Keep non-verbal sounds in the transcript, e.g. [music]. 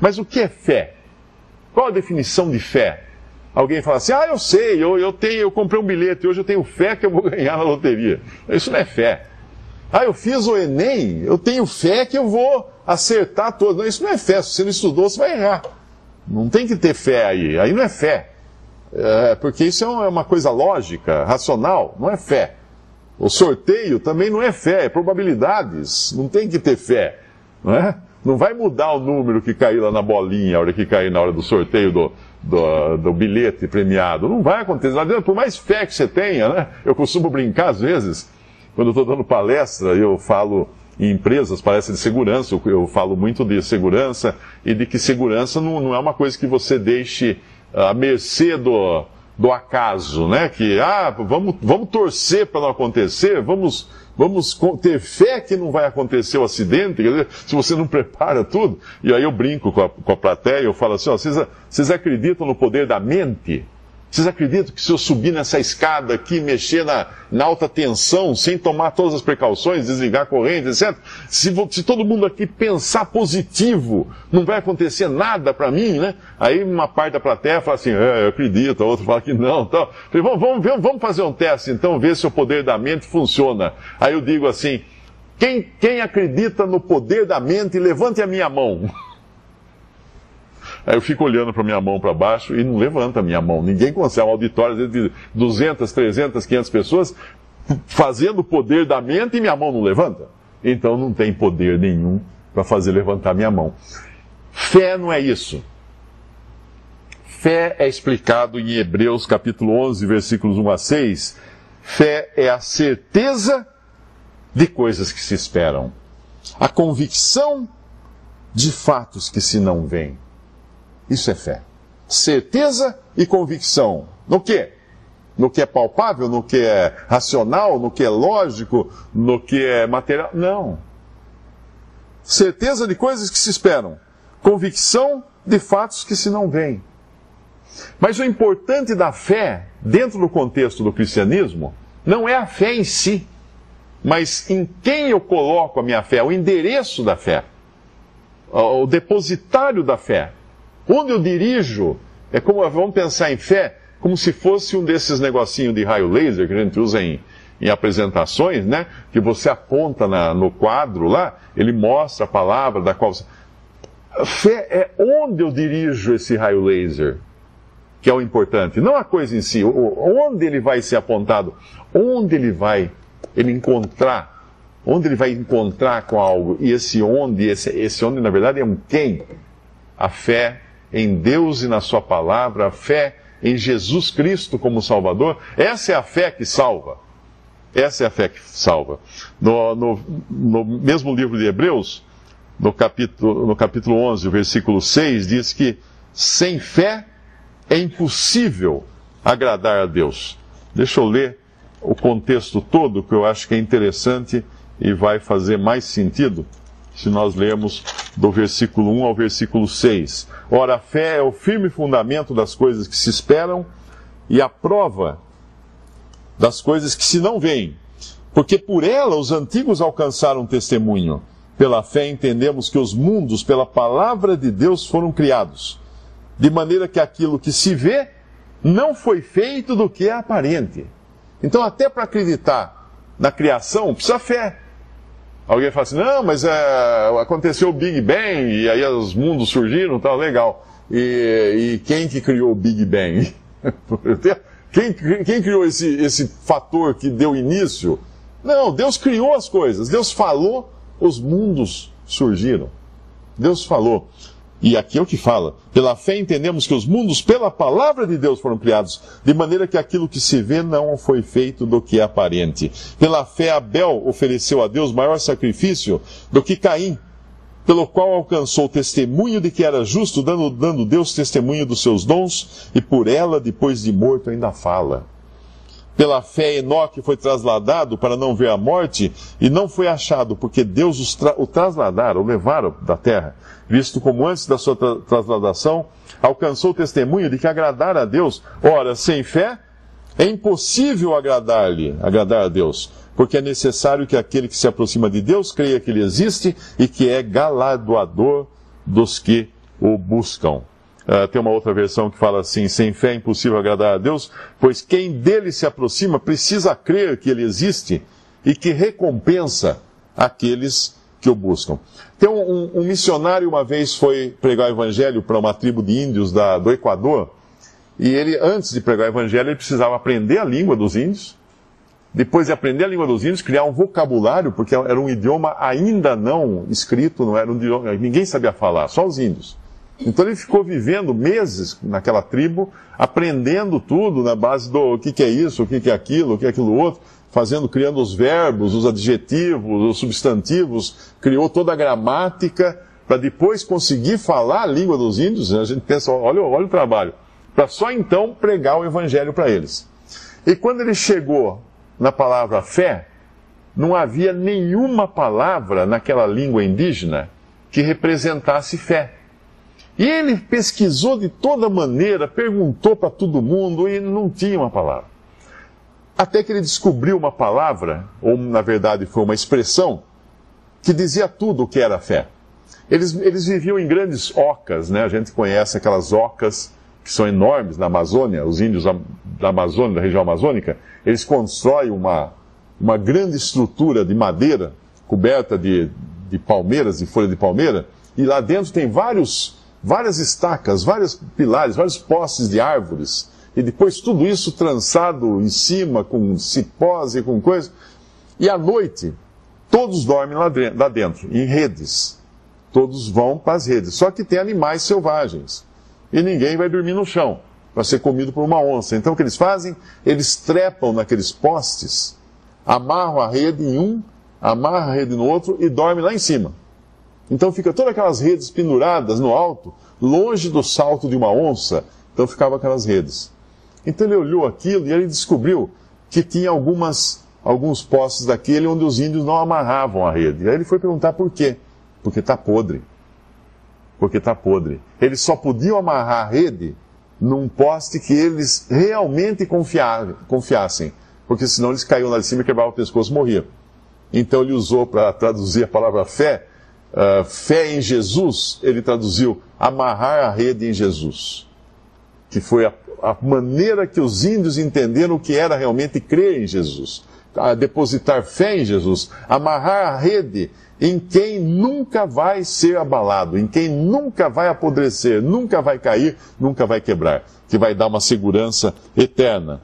Mas o que é fé? Qual a definição de fé? Alguém fala assim, ah, eu sei, eu, eu, tenho, eu comprei um bilhete, hoje eu tenho fé que eu vou [laughs] ganhar na loteria. Isso não é fé. Ah, eu fiz o Enem, eu tenho fé que eu vou acertar todos. Não, isso não é fé. Se você não estudou, você vai errar. Não tem que ter fé aí. Aí não é fé. É, porque isso é uma coisa lógica, racional, não é fé. O sorteio também não é fé, é probabilidades. Não tem que ter fé. Não, é? Não vai mudar o número que cair lá na bolinha, a hora que cair na hora do sorteio do, do, do bilhete premiado. Não vai acontecer. Por mais fé que você tenha, né? Eu costumo brincar às vezes, quando eu estou dando palestra, eu falo em empresas, palestra de segurança, eu falo muito de segurança e de que segurança não, não é uma coisa que você deixe à mercê do, do acaso, né? Que, ah, vamos, vamos torcer para não acontecer, vamos, vamos ter fé que não vai acontecer o acidente, dizer, se você não [laughs] prepara tudo. E aí eu brinco com a, com a plateia, eu falo assim, ó, vocês, vocês acreditam no poder da mente? Vocês acreditam que se eu subir nessa escada aqui, mexer na, na alta tensão, sem tomar todas as precauções, desligar a corrente, etc., se, se todo mundo aqui pensar positivo, não vai acontecer nada para mim, né? Aí uma parte da plateia fala assim, é, eu acredito, a outra fala que não. Então, falei, vamos, vamos, vamos fazer um teste então, ver se o poder da mente funciona. Aí eu digo assim, quem, quem acredita no poder da mente, levante a minha mão. [laughs] Aí eu fico olhando para minha mão para baixo e não levanta a minha mão. Ninguém consegue. Um auditório de 200, 300, 500 pessoas fazendo o poder da mente e minha mão não levanta. Então não tem poder nenhum para fazer levantar minha mão. Fé não é isso. Fé é explicado em Hebreus capítulo 11, versículos 1 a 6. Fé é a certeza de coisas que se esperam, a convicção de fatos que se não veem. Isso é fé. Certeza e convicção. No que? No que é palpável, no que é racional, no que é lógico, no que é material. Não. Certeza de coisas que se esperam. Convicção de fatos que se não veem. Mas o importante da fé, dentro do contexto do cristianismo, não é a fé em si, mas em quem eu coloco a minha fé, o endereço da fé, o depositário da fé. Onde eu dirijo, é como, vamos pensar em fé, como se fosse um desses negocinhos de raio laser que a gente usa em, em apresentações, né? Que você aponta na, no quadro lá, ele mostra a palavra da qual você. Fé é onde eu dirijo esse raio laser, que é o importante, não a coisa em si, onde ele vai ser apontado, onde ele vai ele encontrar, onde ele vai encontrar com algo, e esse onde, esse, esse onde na verdade é um quem. A fé em Deus e na Sua palavra, a fé em Jesus Cristo como Salvador, essa é a fé que salva. Essa é a fé que salva. No, no, no mesmo livro de Hebreus, no capítulo, no capítulo 11, versículo 6, diz que sem fé é impossível agradar a Deus. Deixa eu ler o contexto todo, que eu acho que é interessante e vai fazer mais sentido se nós lermos do versículo 1 ao versículo 6. Ora, a fé é o firme fundamento das coisas que se esperam e a prova das coisas que se não veem. Porque por ela os antigos alcançaram testemunho. Pela fé entendemos que os mundos, pela palavra de Deus, foram criados. De maneira que aquilo que se vê não foi feito do que é aparente. Então, até para acreditar na criação, precisa fé. Alguém fala assim, não, mas é, aconteceu o Big Bang e aí os mundos surgiram, tal, legal. E, e quem que criou o Big Bang? [laughs] quem, quem criou esse, esse fator que deu início? Não, Deus criou as coisas. Deus falou, os mundos surgiram. Deus falou. E aqui é o que fala. Pela fé entendemos que os mundos, pela palavra de Deus, foram criados, de maneira que aquilo que se vê não foi feito do que é aparente. Pela fé, Abel ofereceu a Deus maior sacrifício do que Caim, pelo qual alcançou testemunho de que era justo, dando, dando Deus testemunho dos seus dons, e por ela, depois de morto, ainda fala. Pela fé, Enoque foi trasladado para não ver a morte e não foi achado, porque Deus tra o trasladaram, o levaram da terra, visto como antes da sua tra trasladação alcançou o testemunho de que agradar a Deus. Ora, sem fé é impossível agradar-lhe, agradar a Deus, porque é necessário que aquele que se aproxima de Deus creia que ele existe e que é galardoador dos que o buscam. Uh, tem uma outra versão que fala assim: sem fé é impossível agradar a Deus, pois quem dele se aproxima precisa crer que ele existe e que recompensa aqueles que o buscam. Tem um, um, um missionário uma vez foi pregar o evangelho para uma tribo de índios da, do Equador, e ele, antes de pregar o evangelho, ele precisava aprender a língua dos índios, depois de aprender a língua dos índios, criar um vocabulário, porque era um idioma ainda não escrito, não era um idioma, ninguém sabia falar, só os índios. Então ele ficou vivendo meses naquela tribo, aprendendo tudo na base do o que, que é isso, o que, que é aquilo, o que é aquilo outro, fazendo, criando os verbos, os adjetivos, os substantivos, criou toda a gramática para depois conseguir falar a língua dos índios. A gente pensa, olha, olha o trabalho, para só então pregar o evangelho para eles. E quando ele chegou na palavra fé, não havia nenhuma palavra naquela língua indígena que representasse fé. E ele pesquisou de toda maneira, perguntou para todo mundo e não tinha uma palavra. Até que ele descobriu uma palavra, ou na verdade foi uma expressão, que dizia tudo o que era fé. Eles, eles viviam em grandes ocas, né? A gente conhece aquelas ocas que são enormes na Amazônia, os índios da Amazônia, da região amazônica, eles constroem uma, uma grande estrutura de madeira coberta de, de palmeiras, de folha de palmeira, e lá dentro tem vários várias estacas, vários pilares, vários postes de árvores, e depois tudo isso trançado em cima com cipós e com coisa. E à noite, todos dormem lá dentro, em redes. Todos vão para as redes. Só que tem animais selvagens. E ninguém vai dormir no chão para ser comido por uma onça. Então o que eles fazem? Eles trepam naqueles postes, amarram a rede em um, amarram a rede no outro e dormem lá em cima. Então fica todas aquelas redes penduradas no alto, longe do salto de uma onça. Então ficavam aquelas redes. Então ele olhou aquilo e ele descobriu que tinha algumas, alguns postes daquele onde os índios não amarravam a rede. E aí ele foi perguntar por quê. Porque está podre. Porque está podre. Eles só podiam amarrar a rede num poste que eles realmente confiassem. Porque senão eles caíam lá de cima quebravam o pescoço e morriam. Então ele usou para traduzir a palavra fé uh, fé em Jesus, ele traduziu amarrar a rede em Jesus. Que foi a, a maneira que os índios entenderam o que era realmente crer em Jesus. A depositar fé em Jesus. Amarrar a rede em quem nunca vai ser abalado, em quem nunca vai apodrecer, nunca vai cair, nunca vai quebrar, que vai dar uma segurança eterna.